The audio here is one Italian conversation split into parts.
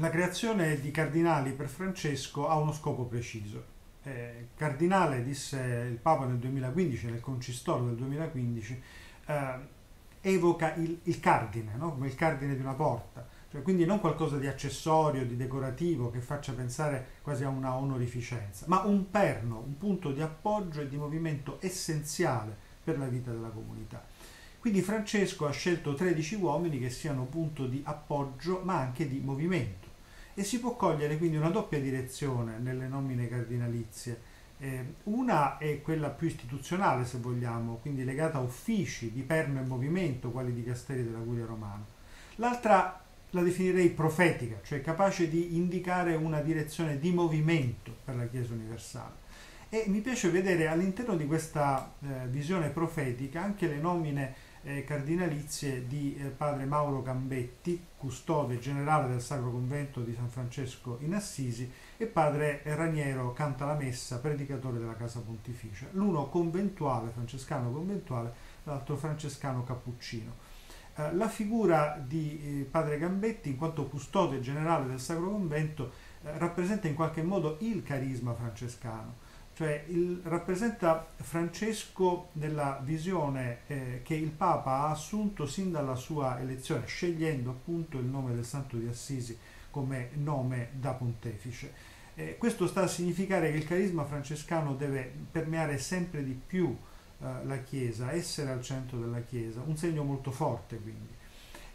La creazione di cardinali per Francesco ha uno scopo preciso. Eh, cardinale, disse il Papa nel 2015, nel concistoro del 2015, eh, evoca il, il cardine, no? come il cardine di una porta, cioè, quindi non qualcosa di accessorio, di decorativo che faccia pensare quasi a una onorificenza, ma un perno, un punto di appoggio e di movimento essenziale per la vita della comunità. Quindi Francesco ha scelto 13 uomini che siano punto di appoggio ma anche di movimento e si può cogliere quindi una doppia direzione nelle nomine cardinalizie. Eh, una è quella più istituzionale se vogliamo, quindi legata a uffici di perno e movimento quali di Castelli della Curia Romana. L'altra la definirei profetica, cioè capace di indicare una direzione di movimento per la Chiesa universale. E mi piace vedere all'interno di questa eh, visione profetica anche le nomine eh, cardinalizie di eh, padre Mauro Gambetti, custode generale del Sacro Convento di San Francesco in Assisi, e padre Raniero Canta la Messa, predicatore della Casa Pontificia, l'uno conventuale, francescano conventuale, l'altro francescano cappuccino. Eh, la figura di eh, padre Gambetti, in quanto custode generale del Sacro Convento, eh, rappresenta in qualche modo il carisma francescano cioè il, rappresenta Francesco nella visione eh, che il Papa ha assunto sin dalla sua elezione, scegliendo appunto il nome del Santo di Assisi come nome da pontefice. Eh, questo sta a significare che il carisma francescano deve permeare sempre di più eh, la Chiesa, essere al centro della Chiesa, un segno molto forte quindi.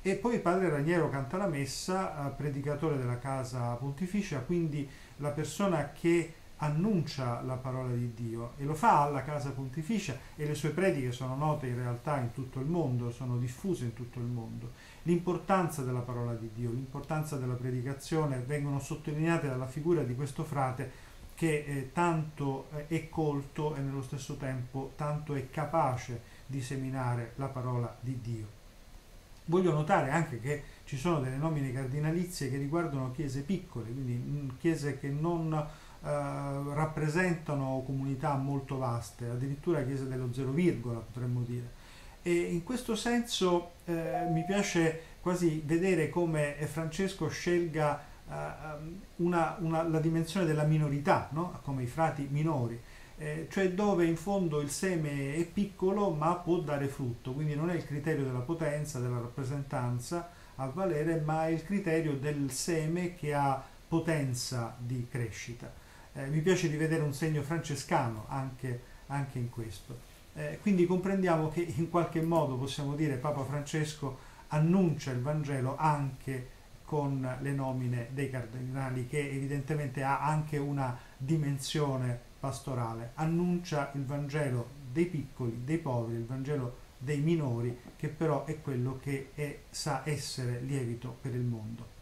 E poi padre Raniero canta la messa, eh, predicatore della casa pontificia, quindi la persona che annuncia la parola di Dio e lo fa alla casa pontificia e le sue prediche sono note in realtà in tutto il mondo, sono diffuse in tutto il mondo. L'importanza della parola di Dio, l'importanza della predicazione vengono sottolineate dalla figura di questo frate che eh, tanto eh, è colto e nello stesso tempo tanto è capace di seminare la parola di Dio. Voglio notare anche che ci sono delle nomine cardinalizie che riguardano chiese piccole, quindi mm, chiese che non rappresentano comunità molto vaste, addirittura chiese dello zero virgola potremmo dire. E in questo senso eh, mi piace quasi vedere come Francesco scelga eh, una, una, la dimensione della minorità, no? come i frati minori. Eh, cioè dove in fondo il seme è piccolo ma può dare frutto, quindi non è il criterio della potenza, della rappresentanza a valere, ma è il criterio del seme che ha potenza di crescita eh, mi piace rivedere un segno francescano anche, anche in questo. Eh, quindi comprendiamo che in qualche modo possiamo dire Papa Francesco annuncia il Vangelo anche con le nomine dei cardinali, che evidentemente ha anche una dimensione pastorale, annuncia il Vangelo dei piccoli, dei poveri, il Vangelo dei minori, che però è quello che è, sa essere lievito per il mondo.